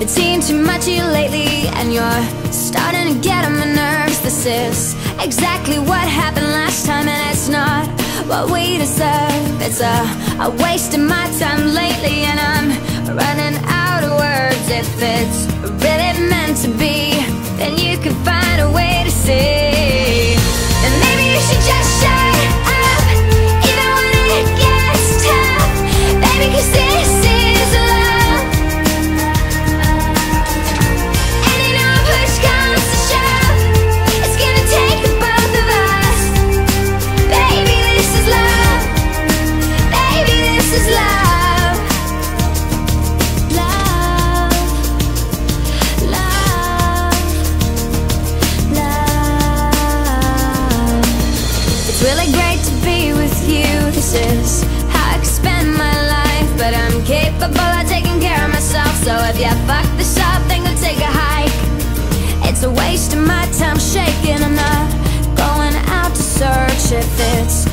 Been seeing too much of you lately And you're starting to get on my nerves. This is exactly what happened last time And it's not what we deserve. It's a, a waste of my time lately And I'm running out of words. If it's really meant to be really great to be with you. This is how I can spend my life But I'm capable of taking care of myself. So if you fuck this up, then go take a hike. It's a waste of my time shaking. I'm not going out to search if it's